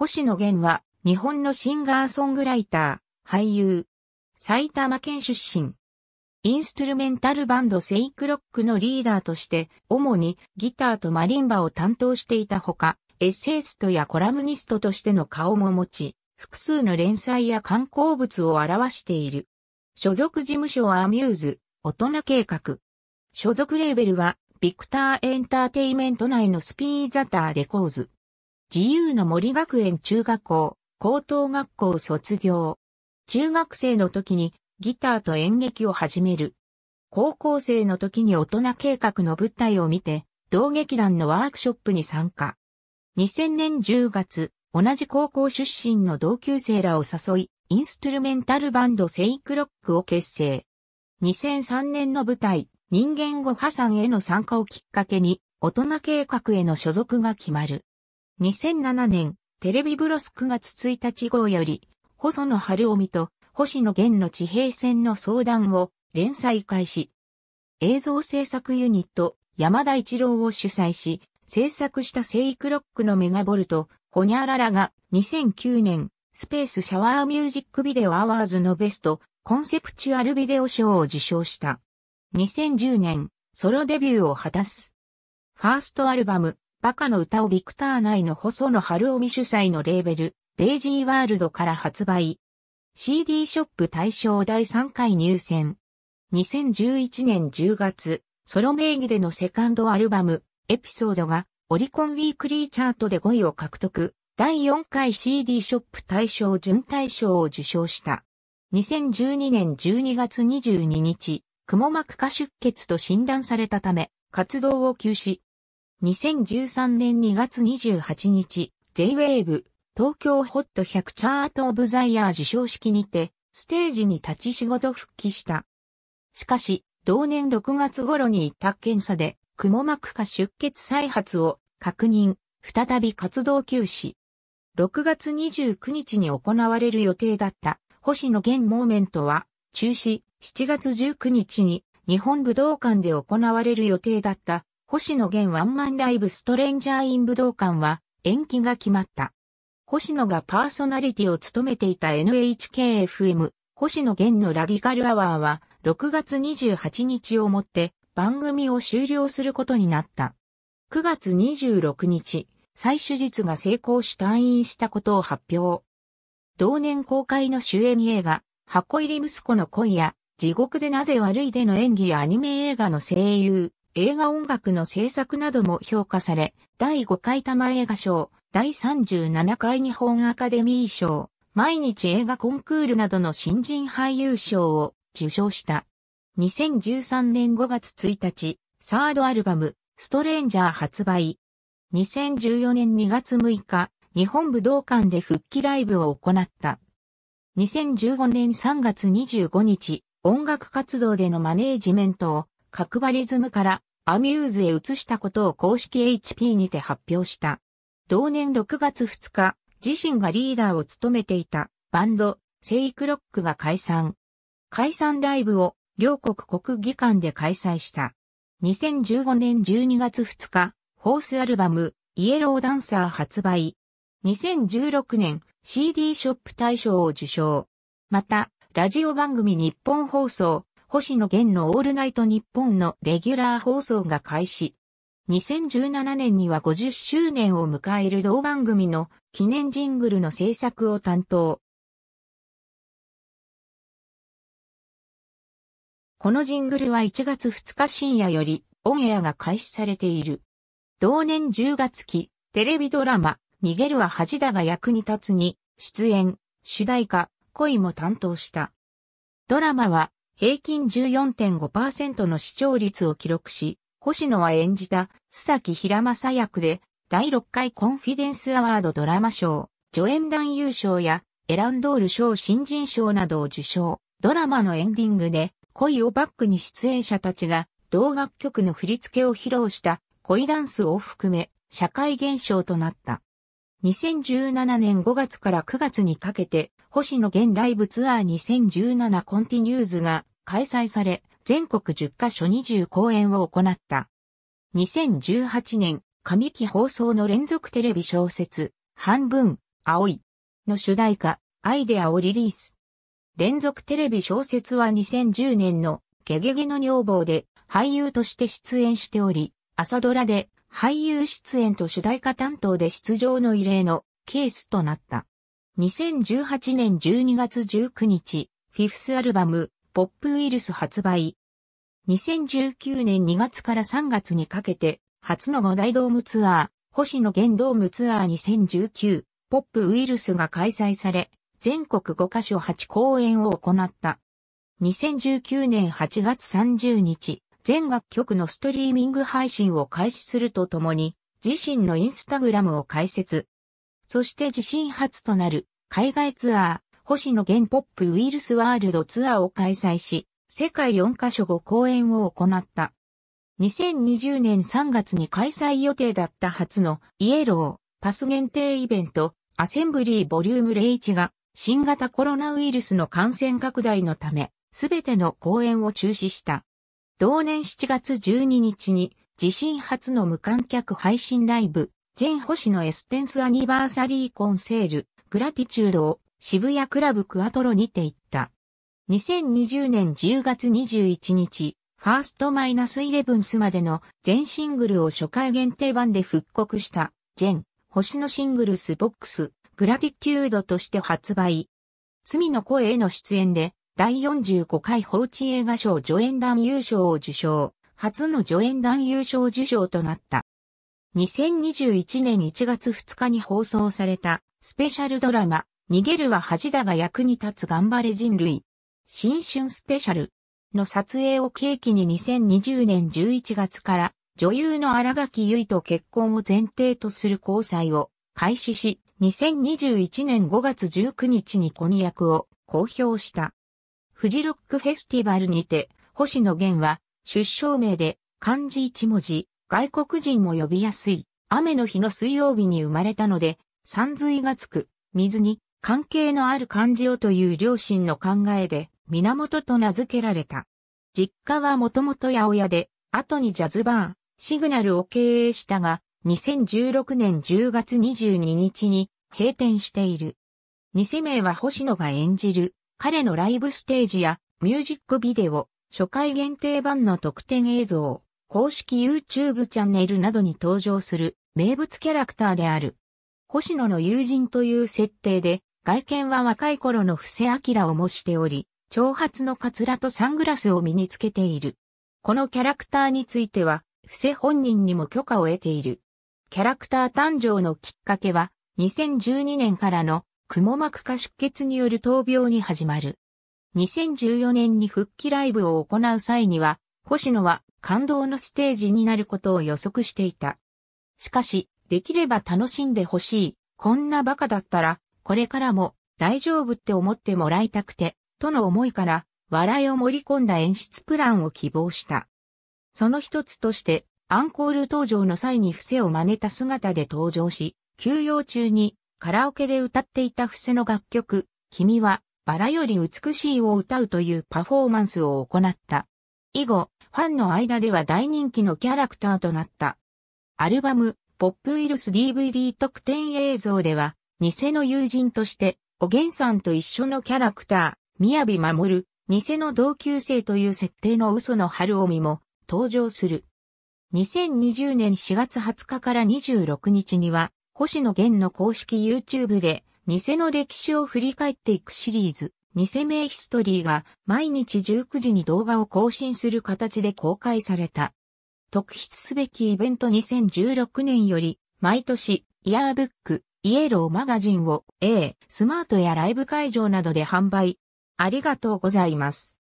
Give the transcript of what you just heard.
星野源は日本のシンガーソングライター、俳優。埼玉県出身。インストゥルメンタルバンドセイクロックのリーダーとして、主にギターとマリンバを担当していたほか、エッセイストやコラムニストとしての顔も持ち、複数の連載や観光物を表している。所属事務所はアミューズ、大人計画。所属レーベルは、ビクターエンターテイメント内のスピーザターレコーズ。自由の森学園中学校、高等学校卒業。中学生の時にギターと演劇を始める。高校生の時に大人計画の舞台を見て、同劇団のワークショップに参加。2000年10月、同じ高校出身の同級生らを誘い、インストゥルメンタルバンドセイクロックを結成。2003年の舞台、人間語破産への参加をきっかけに、大人計画への所属が決まる。2007年、テレビブロス9月1日号より、細野晴臣と星野源の地平線の相談を連載開始。映像制作ユニット山田一郎を主催し、制作したセイクロックのメガボルト、ホニャララが2009年スペースシャワーミュージックビデオアワーズのベストコンセプチュアルビデオ賞を受賞した。2010年ソロデビューを果たす。ファーストアルバムバカの歌をビクター内の細野晴臣主催のレーベルデイジーワールドから発売。CD ショップ大賞第3回入選。2011年10月、ソロ名義でのセカンドアルバム、エピソードがオリコンウィークリーチャートで5位を獲得。第4回 CD ショップ大賞準大賞を受賞した。2012年12月22日、くも膜下出血と診断されたため、活動を休止。2013年2月28日、J-Wave 東京ホット100チャートオブザイヤー受賞式にて、ステージに立ち仕事復帰した。しかし、同年6月頃に一択検査で、くも膜下出血再発を確認、再び活動休止。6月29日に行われる予定だった星野源モーメントは中止、7月19日に日本武道館で行われる予定だった星野源ワンマンライブストレンジャーイン武道館は延期が決まった。星野がパーソナリティを務めていた NHKFM、星野源のラディカルアワーは、6月28日をもって番組を終了することになった。9月26日、再手術が成功し退院したことを発表。同年公開の主演映画、箱入り息子の恋や、地獄でなぜ悪いでの演技やアニメ映画の声優、映画音楽の制作なども評価され、第5回玉映画賞、第37回日本アカデミー賞、毎日映画コンクールなどの新人俳優賞を受賞した。2013年5月1日、サードアルバム、ストレンジャー発売。2014年2月6日、日本武道館で復帰ライブを行った。2015年3月25日、音楽活動でのマネージメントを角張リズムからアミューズへ移したことを公式 HP にて発表した。同年6月2日、自身がリーダーを務めていたバンド、セイクロックが解散。解散ライブを両国国技館で開催した。2015年12月2日、フォースアルバム、イエローダンサー発売。2016年、CD ショップ大賞を受賞。また、ラジオ番組日本放送、星野源のオールナイト日本のレギュラー放送が開始。2017年には50周年を迎える同番組の記念ジングルの制作を担当。このジングルは1月2日深夜よりオンエアが開始されている。同年10月期、テレビドラマ、逃げるは恥だが役に立つに、出演、主題歌、恋も担当した。ドラマは平均14.5%の視聴率を記録し、星野は演じた、須崎平正役で、第6回コンフィデンスアワードドラマ賞、助演男優賞や、エランドール賞新人賞などを受賞。ドラマのエンディングで、恋をバックに出演者たちが、同楽曲の振り付けを披露した恋ダンスを含め、社会現象となった。2017年5月から9月にかけて、星野源ライブツアー2017 Continues が開催され、全国10カ所20公演を行った。2018年、上期放送の連続テレビ小説、半分、青いの主題歌、アイデアをリリース。連続テレビ小説は2010年のゲゲゲの女房で俳優として出演しており、朝ドラで俳優出演と主題歌担当で出場の異例のケースとなった。2018年12月19日、フィフスアルバム、ポップウイルス発売。2019年2月から3月にかけて、初の5大ドームツアー、星野源ドームツアー2019、ポップウイルスが開催され、全国5カ所8公演を行った。2019年8月30日、全楽曲のストリーミング配信を開始するとともに、自身のインスタグラムを開設。そして自身初となる海外ツアー、星野源ポップウイルスワールドツアーを開催し、世界4カ所5公演を行った。2020年3月に開催予定だった初のイエローパス限定イベントアセンブリーボリューム01が新型コロナウイルスの感染拡大のためすべての公演を中止した。同年7月12日に自身初の無観客配信ライブ Gen Hoshino's 10th Anniversary Concert Gratitude を渋谷クラブクアトロにて行った。2020年10月21日、 First minus Eleventh までの全シングルを初回限定版で復刻した、 Gen Hoshino Singles Box、Gratitude として発売。罪の声への出演で、第45回放置映画賞助演団優勝を受賞。初の助演団優勝受賞となった。2021年1月2日に放送されたスペシャルドラマ、逃げるは恥だが役に立つ頑張れ人類。新春スペシャルの撮影を契機に2020年11月から女優の荒垣結衣と結婚を前提とする交際を開始し、2021年5月19日に婚約を公表した。フジロックフェスティバルにて、星野源は出生名で漢字一文字、外国人も呼びやすい、雨の日の水曜日に生まれたので、山水がつく、水に関係のある漢字をという両親の考えで、源と名付けられた。実家はもともと八百屋で、後にジャズバー、シグナルを経営したが、2016年10月22日に閉店している。偽名は星野が演じる、彼のライブステージやミュージックビデオ、初回限定版の特典映像、公式 YouTube チャンネルなどに登場する名物キャラクターである。星野の友人という設定で、外見は若い頃の布施明を模しており、長髪のカツラとサングラスを身につけている。このキャラクターについては、布施本人にも許可を得ている。キャラクター誕生のきっかけは、2012年からの、くも膜下出血による闘病に始まる。2014年に復帰ライブを行う際には、星野は感動のステージになることを予測していた。しかし、できれば楽しんでほしい。こんなバカだったら、これからも大丈夫って思ってもらいたくて、との思いから笑いを盛り込んだ演出プランを希望した。その一つとして、アンコール登場の際に伏せを真似た姿で登場し、休養中にカラオケで歌っていた伏せの楽曲、君はバラより美しいを歌うというパフォーマンスを行った。以後、ファンの間では大人気のキャラクターとなった。アルバム、ポップウイルス DVD 特典映像では、偽の友人として、おげんさんと一緒のキャラクター、みやび守る、偽の同級生という設定の嘘の春臣も登場する。2020年4月20日から26日には、星野源の公式 YouTube で、偽の歴史を振り返っていくシリーズ、偽名ヒストリーが毎日19時に動画を更新する形で公開された。特筆すべきイベント2016年より、毎年、イヤーブック、イエローマガジンを A、スマートやライブ会場などで販売。ありがとうございます。